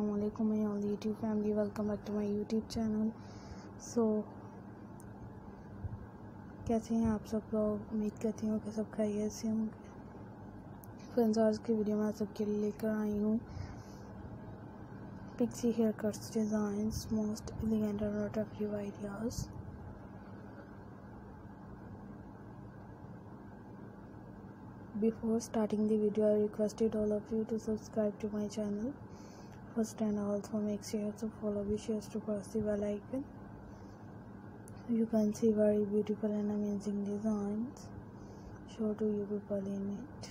वालेकुम my all YouTube family, welcome back to my YouTube channel. So, कैसे हैं आप सब लोग? उम्मीद करती हूँ कि सब खैरियत से होंगे। फ्रेंड्स, आज की वीडियो में सबके लिए लेकर आई हूँ। Pixie hair cuts designs, most elegant ideas Before starting the video, I requested all of you to subscribe to my channel first and also make sure to follow me sure to press the bell icon. You can see very beautiful and amazing designs show to you people in it.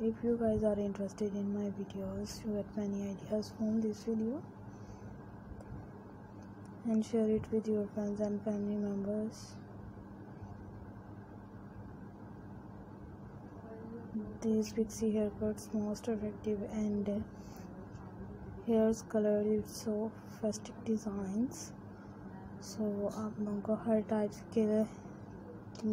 If you guys are interested in my videos, you get many ideas from this video and share it with your friends and family members. These pixie haircuts, most effective and hairs colored with so festive designs. So, आप लोगों को हर type के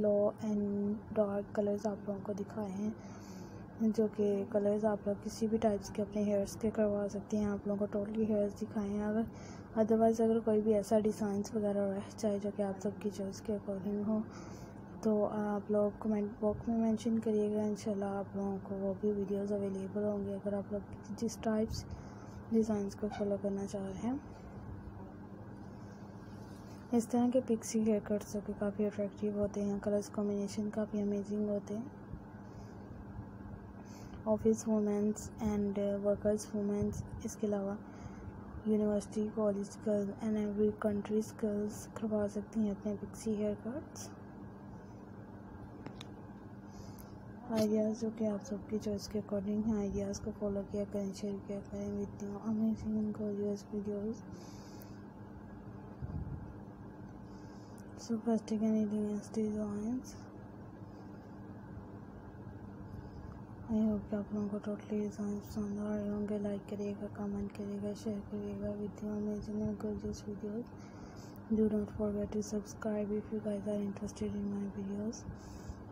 लो and dark colours आप लोगों को दिखाए हैं, जो कि कलर्स आप लोग किसी भी टाइप्स के अपने हेयर्स के करवा सकते हैं। आप लोगों को टोटली हेयर्स दिखाए हैं। अगर अदरवाइज़ अगर कोई भी ऐसा डिज़ाइंस वगैरह रह, चाहे जो कि आप सबकी चॉइस के अकॉर्डिंग हो तो आप लोग कमेंट बॉक्स में मेंशन करिएगा, इंशाल्लाह आप लोगों को वो भी वीडियोस अवेलेबल होंगे, अगर आप लोग जिस टाइप्स डिज़ाइंस को फॉलो करना चाह रहे हैं। इस तरह के पिक्सी हेयर कट्स जो कि काफ़ी अट्रैक्टिव होते हैं कलर्स कॉम्बिनेशन काफ़ी अमेजिंग होते हैं। Office womens and workers womens इसके अलावा university college girls and every countries girls करवा सकती हैं अपने पिक्सी हेयर कट्स आइडियाज़ जो कि आप सबकी चॉइस के अकॉर्डिंग हैं, आइडियाज़ को फॉलो किया करें, शेयर किया करें with new amazing gorgeous videos sophistic and elegant designs I hope कि आप लोगों को टोटली डिज़ाइन पसंद आ रहे होंगे। लाइक करिएगा कमेंट करिएगा शेयर करिएगा with you amazing and gorgeous videos. Do not forget to subscribe if you guys are interested in my videos.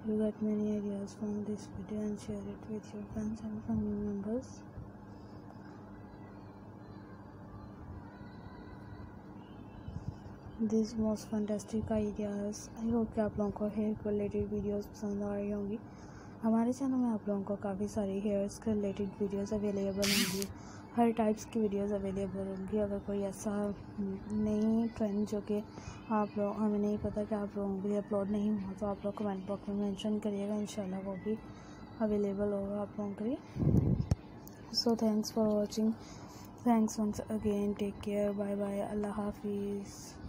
you got many ideas from this video and share it with your friends and family members this most fantastic ideas I hope कि आप लोगों को hair को related videos पसंद आ रही होंगी हमारे channel में आप लोगों को काफ़ी सारी हेयर्स के रिलेटेड वीडियोस अवेलेबल होंगी। हर टाइप्स की वीडियोस अवेलेबल होंगी। अगर कोई ऐसा नई ट्रेंड जो कि आप लोग, हमें नहीं पता कि आप लोगों के लिए अपलोड नहीं हुआ तो आप लोग कमेंट बॉक्स में मेंशन करिएगा। इंशाल्लाह वो भी अवेलेबल होगा आप लोगों के लिए। So thanks for watching thanks once again take care bye bye अल्लाह हाफिज़।